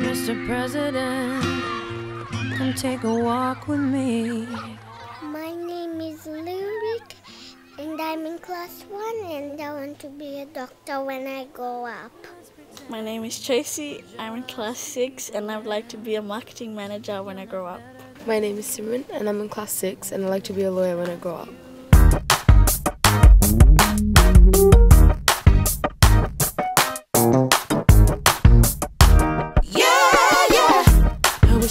Mr. President, come take a walk with me. My name is Lyric, and I'm in class one, and I want to be a doctor when I grow up. My name is Tracy. I'm in class six, and I would like to be a marketing manager when I grow up. My name is Simran, and I'm in class six, and I'd like to be a lawyer when I grow up.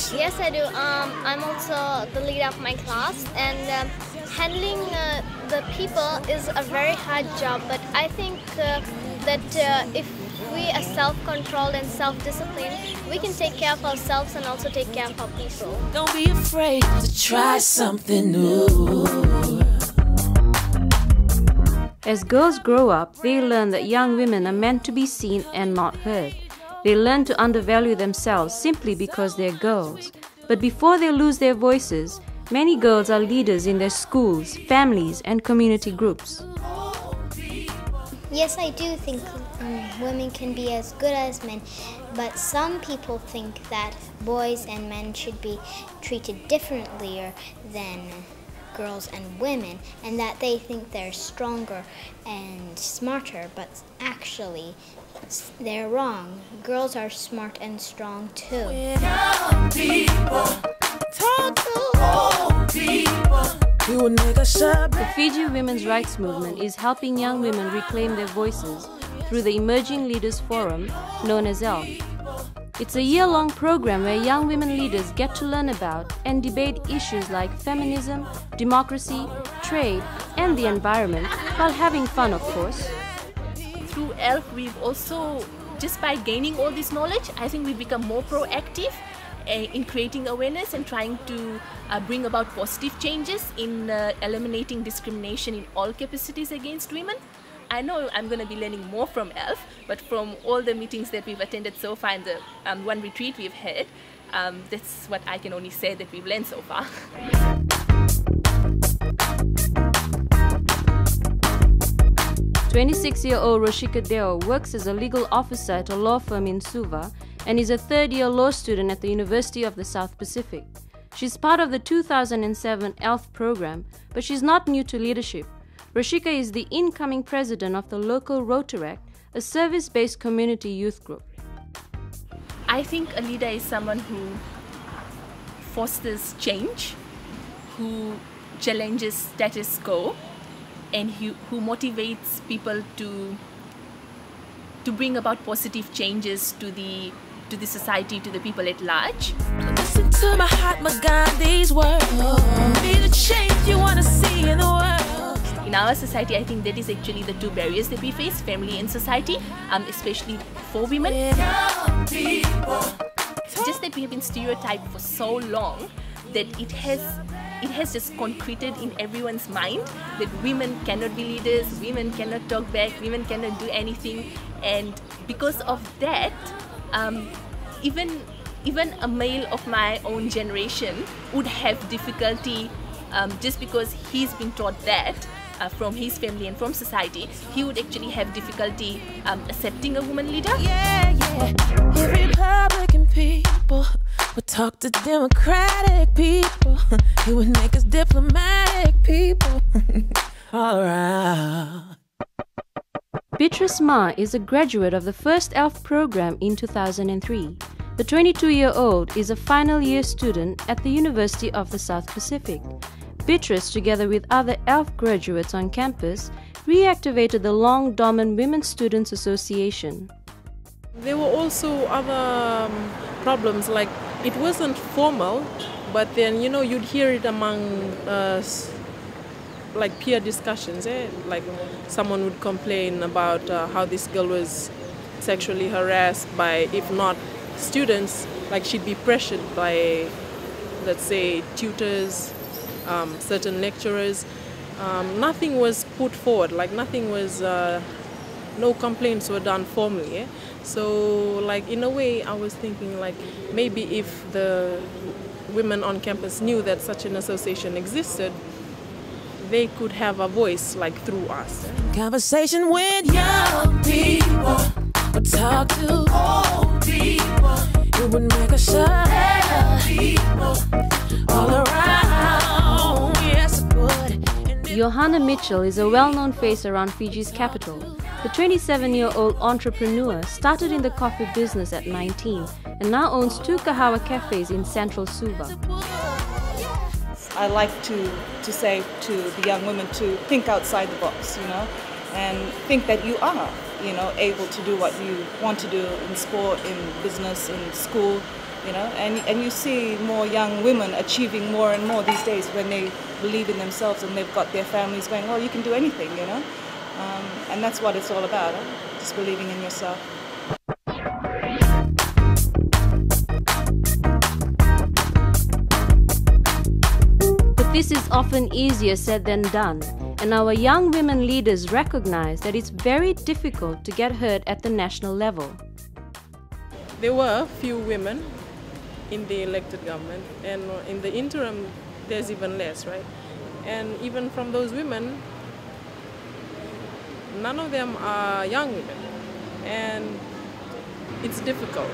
Yes, I do. Um, I'm also the leader of my class, and um, handling uh, the people is a very hard job. But I think uh, that uh, if we are self-controlled and self-disciplined, we can take care of ourselves and also take care of our people. Don't be afraid to try something new. As girls grow up, they learn that young women are meant to be seen and not heard. They learn to undervalue themselves simply because they're girls. But before they lose their voices, many girls are leaders in their schools, families, and community groups. Yes, I do think um, women can be as good as men, but some people think that boys and men should be treated differently than girls and women, and that they think they're stronger and smarter, but actually they're wrong. Girls are smart and strong too. The Fiji Women's Rights Movement is helping young women reclaim their voices through the Emerging Leaders Forum, known as ELF. It's a year long program where young women leaders get to learn about and debate issues like feminism, democracy, trade, and the environment while having fun, of course. Through ELF, we've also, just by gaining all this knowledge, I think we've become more proactive uh, in creating awareness and trying to uh, bring about positive changes in uh, eliminating discrimination in all capacities against women. I know I'm going to be learning more from ELF, but from all the meetings that we've attended so far and the um, one retreat we've had, um, that's what I can only say that we've learned so far. Twenty-six-year-old Roshika Deo works as a legal officer at a law firm in Suva and is a third-year law student at the University of the South Pacific. She's part of the 2007 ELF program, but she's not new to leadership. Roshika is the incoming president of the local Rotaract, a service based community youth group. I think a leader is someone who fosters change, who challenges status quo, and who, who motivates people to to bring about positive changes to the to the society, to the people at large. Listen to Mahatma Gandhi's words. Be the change you want to see in the world in our society, I think that is actually the two barriers that we face, family and society, um, especially for women. Just that we have been stereotyped for so long that it has it has just concreted in everyone's mind that women cannot be leaders, women cannot talk back, women cannot do anything, and because of that, um, even even a male of my own generation would have difficulty um, just because he's been taught that uh, from his family and from society, he would actually have difficulty um, accepting a woman leader. Yeah, yeah. Republican would talk to Democratic people. He would make us diplomatic people all around. Beatrice Ma is a graduate of the first ELF program in 2003. The 22 year old is a final year student at the University of the South Pacific. Beatrice, together with other ELF graduates on campus, reactivated the long dormant Women Students Association. There were also other um, problems, like it wasn't formal, but then you know you'd hear it among us, like peer discussions. Eh? Like someone would complain about uh, how this girl was sexually harassed by, if not students, like she'd be pressured by, let's say, tutors um, certain lecturers. Um, nothing was put forward, like nothing was, uh, no complaints were done formally. Eh? So, like in a way, I was thinking like maybe if the women on campus knew that such an association existed, they could have a voice like through us. Conversation with young people, talk to old people. It would make us shine. All around. Johanna Mitchell is a well known face around Fiji's capital. The 27 year old entrepreneur started in the coffee business at 19 and now owns two kahawa cafes in central Suva. I like to, to say to the young women to think outside the box, you know, and think that you are, you know, able to do what you want to do in sport, in business, in school, you know, and, and you see more young women achieving more and more these days when they believe in themselves and they've got their families going, oh, you can do anything, you know, um, and that's what it's all about, huh? just believing in yourself. But this is often easier said than done, and our young women leaders recognize that it's very difficult to get heard at the national level. There were few women in the elected government, and in the interim, there's even less, right? And even from those women, none of them are young women. And it's difficult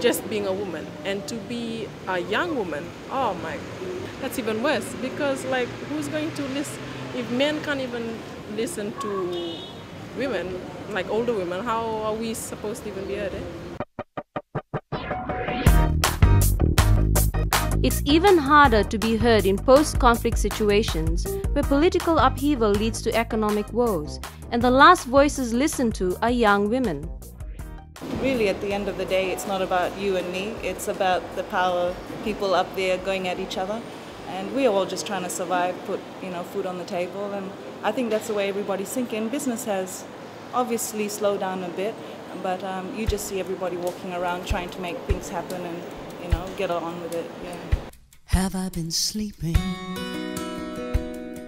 just being a woman. And to be a young woman, oh my, that's even worse because, like, who's going to listen? If men can't even listen to women, like older women, how are we supposed to even be heard? Eh? It's even harder to be heard in post conflict situations where political upheaval leads to economic woes, and the last voices listened to are young women. Really, at the end of the day, it's not about you and me, it's about the power people up there going at each other. And we're all just trying to survive, put you know food on the table, and I think that's the way everybody's thinking. Business has obviously slowed down a bit, but um, you just see everybody walking around trying to make things happen and you know get on with it. Yeah. Have I been sleeping?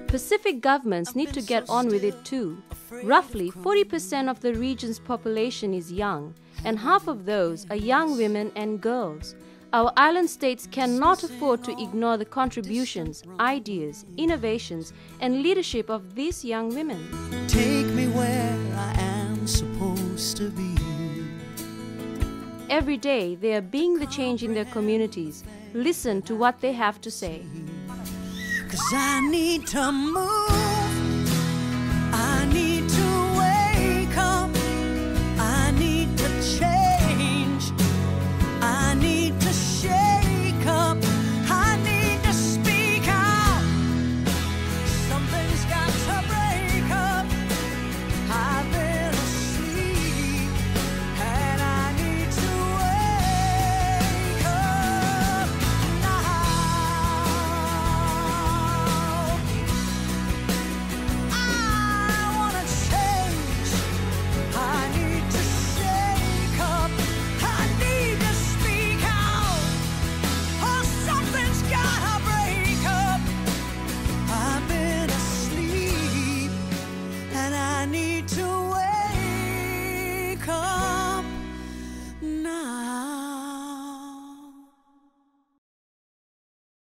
Pacific governments need to get on with it too. Roughly 40% of the region's population is young, and half of those are young women and girls. Our island states cannot afford to ignore the contributions, ideas, innovations, and leadership of these young women. Take me where I am supposed to be. Every day, they are being the change in their communities. Listen to what they have to say. Cause I need to move.